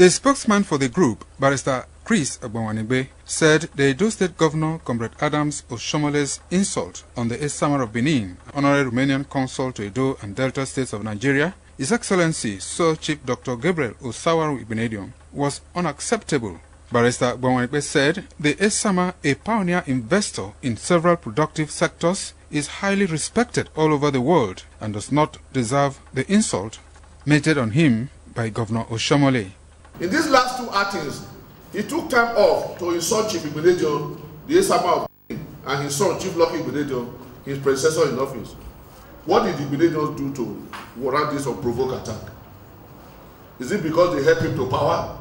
The spokesman for the group, Barrister Chris Agbawanigbe, said the Edo State Governor, Comrade Adams Oshiomhole's insult on the Esama of Benin, honorary Romanian consul to Edo and Delta states of Nigeria, His Excellency Sir Chief Dr. Gabriel Osawaru Igbinedion, was unacceptable. Barrister Agbawanigbe said the Esama, a pioneer investor in several productive sectors, is highly respected all over the world and does not deserve the insult meted on him by Governor Oshomole. In these last two outings, he took time off to insult Chief Igbenedion, the Esama of and his son, Chief Lucky Igbenedion, his predecessor in office. What did Igbenedion do to warrant this unprovoked attack? Is it because they helped him to power?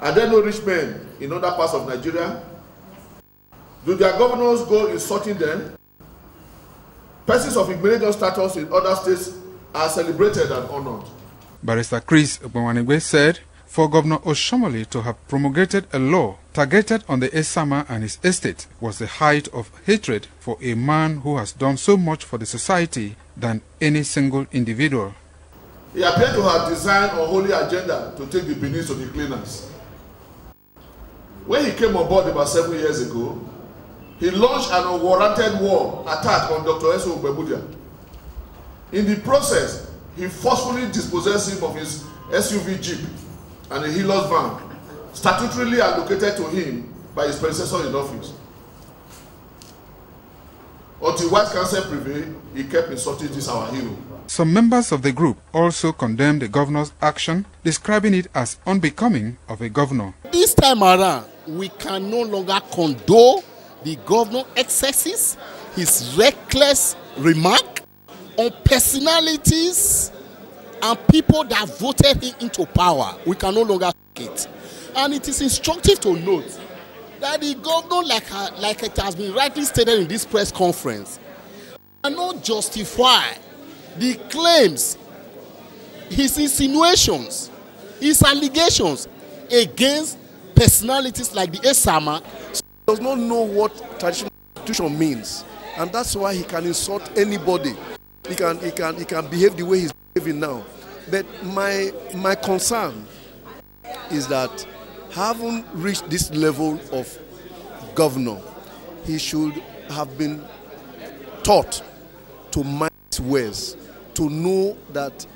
Are there no rich men in other parts of Nigeria? Do their governors go insulting them? Persons of Igbenedion status in other states are celebrated and honored. Barrister Chris Ogbawanigbe said for Governor Oshiomhole to have promulgated a law targeted on the Esama and his estate was the height of hatred for a man who has done so much for the society than any single individual. He appeared to have designed a holy agenda to take the Benin to the cleaners. When he came on board about seven years ago, he launched an unwarranted war attack on Dr. Eso Bebudia. In the process, he forcefully dispossessed him of his SUV Jeep and a Hilux van, statutorily allocated to him by his predecessor in office. Until white council prevailed, he kept insulting this our hero. Some members of the group also condemned the governor's action, describing it as unbecoming of a governor. This time around, we can no longer condone the governor excesses, his reckless remark on personalities and people that voted him into power. We can no longer take it. And it is instructive to note that the governor, like, uh, like it has been rightly stated in this press conference, cannot justify the claims, his insinuations, his allegations against personalities like the Esama. does not know what traditional institution means and that's why he can insult anybody he can he can he can behave the way he's behaving now. But my my concern is that having reached this level of governor he should have been taught to mind his ways to know that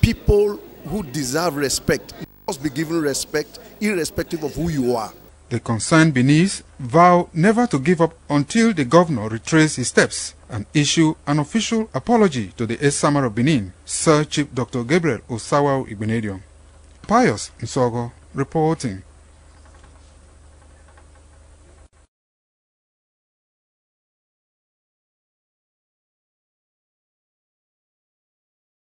people who deserve respect must be given respect irrespective of who you are The concerned Benin vow never to give up until the governor retrace his steps and issue an official apology to the Esama of Benin, Sir Chief Dr. Gabriel Osawa Igbinedion. Pius Nsogo reporting.